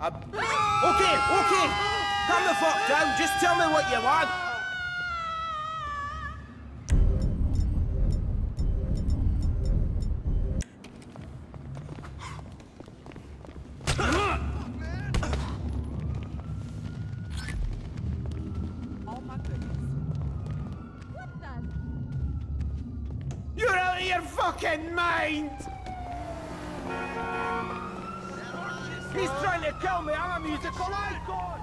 Uh, okay, okay. Calm the fuck down. Just tell me what you want. You're out of your fucking mind! He's trying to kill me. I'm a musical icon.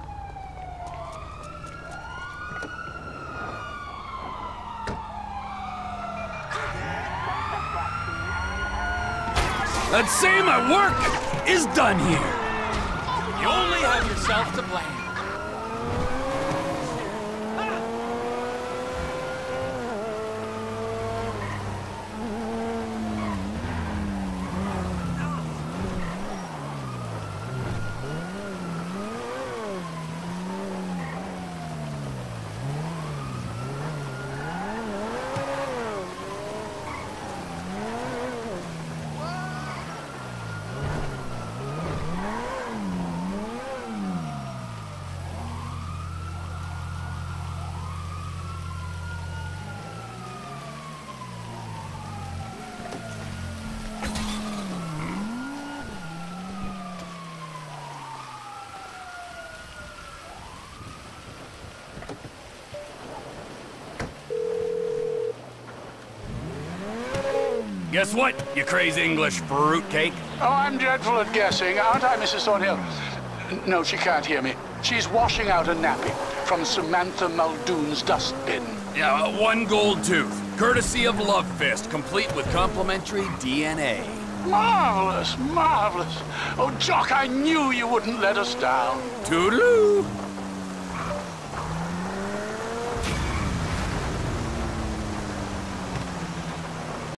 Let's say my work is done here. You only have yourself to blame. Guess what, you crazy English fruitcake? Oh, I'm dreadful at guessing, aren't I, Mrs. Thornhill? No, she can't hear me. She's washing out a nappy from Samantha Muldoon's dustbin. Yeah, uh, one gold tooth, courtesy of Love Fist, complete with complimentary DNA. Marvelous, marvelous. Oh, Jock, I knew you wouldn't let us down. Toodaloo!